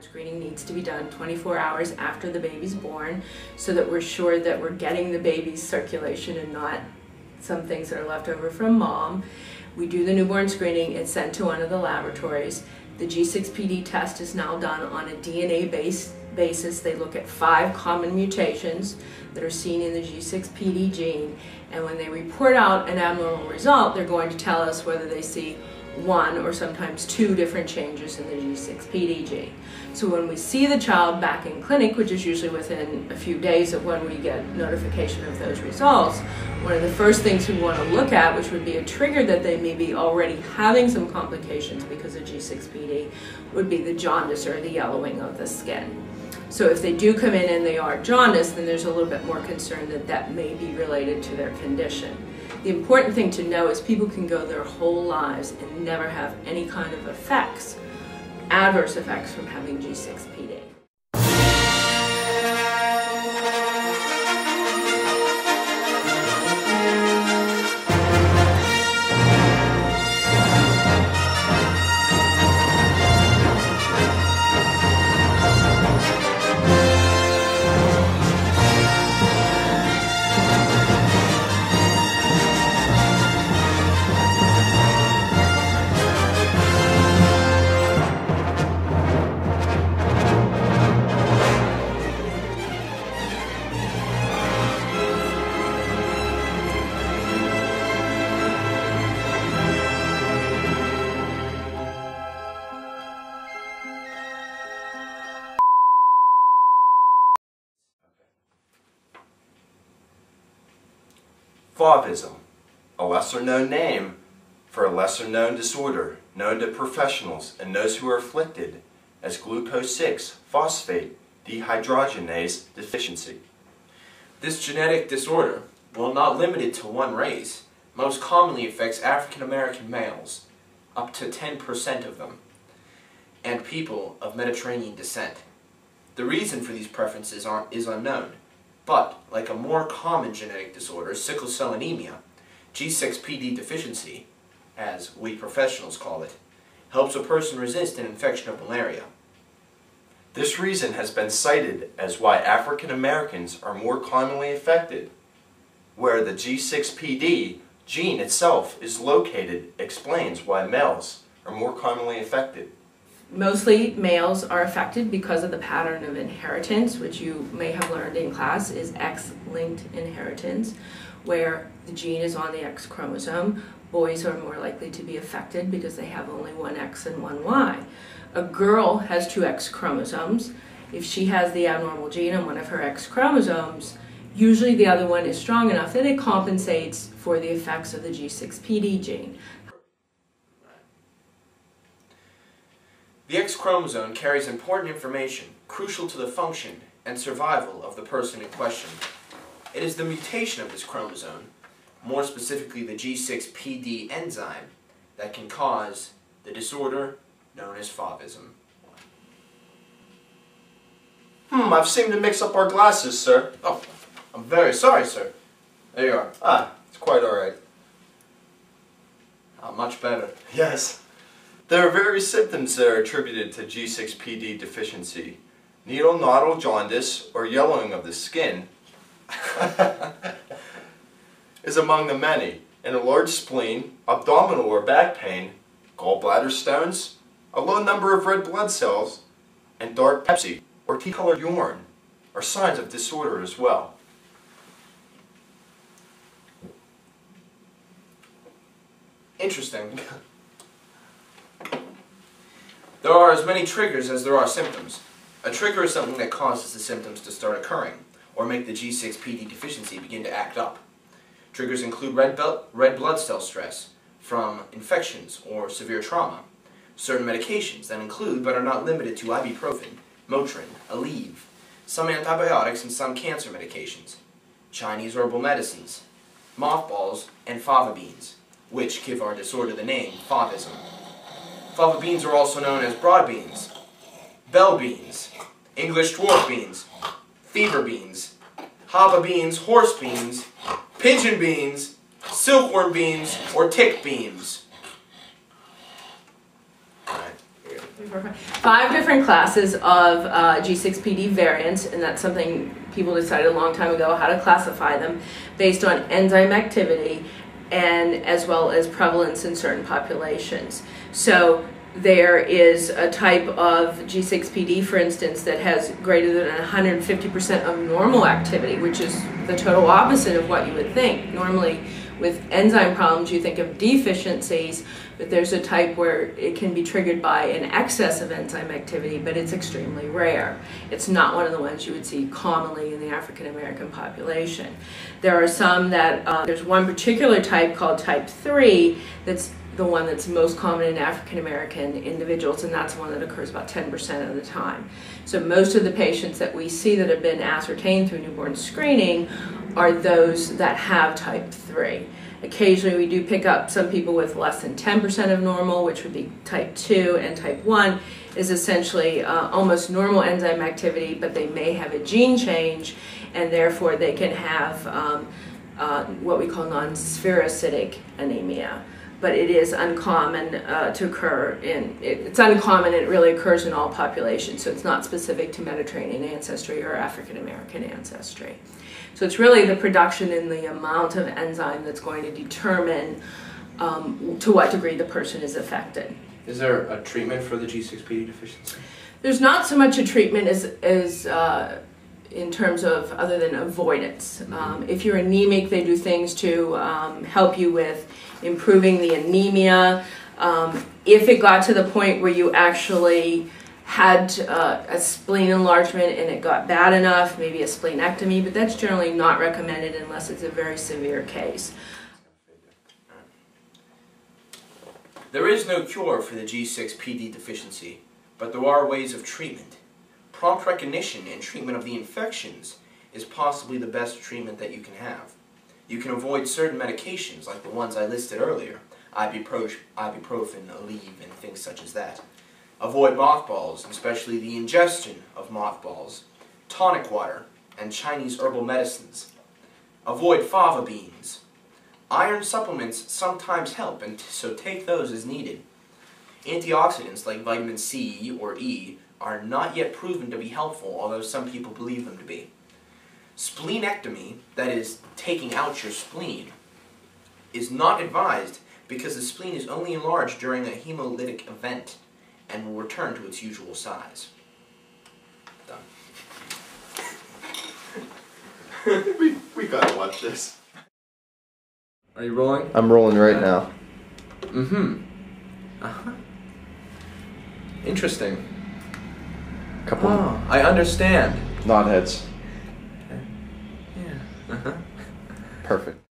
Screening needs to be done 24 hours after the baby's born so that we're sure that we're getting the baby's circulation and not some things that are left over from mom. We do the newborn screening, it's sent to one of the laboratories. The G6PD test is now done on a DNA based basis. They look at five common mutations that are seen in the G6PD gene, and when they report out an abnormal result, they're going to tell us whether they see one or sometimes two different changes in the G6PD gene. So when we see the child back in clinic, which is usually within a few days of when we get notification of those results, one of the first things we want to look at, which would be a trigger that they may be already having some complications because of G6PD, would be the jaundice or the yellowing of the skin. So if they do come in and they are jaundiced, then there's a little bit more concern that that may be related to their condition. The important thing to know is people can go their whole lives and never have any kind of effects, adverse effects from having G6PD. Favism, a lesser known name for a lesser known disorder known to professionals and those who are afflicted as glucose 6 phosphate dehydrogenase deficiency. This genetic disorder, while not limited to one race, most commonly affects African American males, up to 10% of them, and people of Mediterranean descent. The reason for these preferences is unknown, but, like a more common genetic disorder, sickle cell anemia, G6PD deficiency, as we professionals call it, helps a person resist an infection of malaria. This reason has been cited as why African Americans are more commonly affected. Where the G6PD gene itself is located explains why males are more commonly affected. Mostly males are affected because of the pattern of inheritance, which you may have learned in class is X-linked inheritance, where the gene is on the X chromosome. Boys are more likely to be affected because they have only one X and one Y. A girl has two X chromosomes. If she has the abnormal gene on one of her X chromosomes, usually the other one is strong enough that it compensates for the effects of the G6PD gene. The X chromosome carries important information crucial to the function and survival of the person in question. It is the mutation of this chromosome, more specifically the G6PD enzyme, that can cause the disorder known as Favism. Hmm, I've seemed to mix up our glasses, sir. Oh, I'm very sorry, sir. There you are. Ah, it's quite alright. Ah, much better. Yes. There are various symptoms that are attributed to G6PD deficiency. Neonatal jaundice, or yellowing of the skin, is among the many, and a large spleen, abdominal or back pain, gallbladder stones, a low number of red blood cells, and dark Pepsi, or tea-colored urine, are signs of disorder as well. Interesting. There are as many triggers as there are symptoms. A trigger is something that causes the symptoms to start occurring, or make the G6PD deficiency begin to act up. Triggers include red, red blood cell stress from infections or severe trauma, certain medications that include but are not limited to ibuprofen, Motrin, Aleve, some antibiotics and some cancer medications, Chinese herbal medicines, mothballs, and fava beans, which give our disorder the name Favism. Fava beans are also known as broad beans, bell beans, English dwarf beans, fever beans, haba beans, horse beans, pigeon beans, silkworm beans, or tick beans. five different classes of uh, G6PD variants, and that's something people decided a long time ago how to classify them based on enzyme activity and as well as prevalence in certain populations. So there is a type of G6PD, for instance, that has greater than 150% of normal activity, which is the total opposite of what you would think. Normally, with enzyme problems, you think of deficiencies, but there's a type where it can be triggered by an excess of enzyme activity, but it's extremely rare. It's not one of the ones you would see commonly in the African American population. There are some that, uh, there's one particular type called type 3 that's the one that's most common in African American individuals, and that's one that occurs about 10% of the time. So most of the patients that we see that have been ascertained through newborn screening are those that have type 3. Occasionally we do pick up some people with less than 10% of normal, which would be type 2, and type 1 is essentially uh, almost normal enzyme activity, but they may have a gene change, and therefore they can have um, uh, what we call non-spherocytic anemia but it is uncommon uh, to occur in, it, it's uncommon, it really occurs in all populations, so it's not specific to Mediterranean ancestry or African American ancestry. So it's really the production and the amount of enzyme that's going to determine um, to what degree the person is affected. Is there a treatment for the G6PD deficiency? There's not so much a treatment as, as uh, in terms of other than avoidance. Mm-hmm. Um, if you're anemic, they do things to um, help you with improving the anemia. Um, if it got to the point where you actually had uh, a spleen enlargement and it got bad enough, maybe a splenectomy, but that's generally not recommended unless it's a very severe case. There is no cure for the G6PD deficiency, but there are ways of treatment. Prompt recognition and treatment of the infections is possibly the best treatment that you can have. You can avoid certain medications like the ones I listed earlier, ibuprofen, Aleve, and things such as that. Avoid mothballs, especially the ingestion of mothballs, tonic water, and Chinese herbal medicines. Avoid fava beans. Iron supplements sometimes help, and so take those as needed. Antioxidants like vitamin C or E are not yet proven to be helpful, although some people believe them to be. Splenectomy, that is, taking out your spleen, is not advised because the spleen is only enlarged during a hemolytic event and will return to its usual size. Done. we, we gotta watch this. Are you rolling? I'm rolling right now. Mm-hmm. Uh-huh. Interesting. Couple. Oh, I understand. Nod heads. Yeah. Uh huh. Perfect.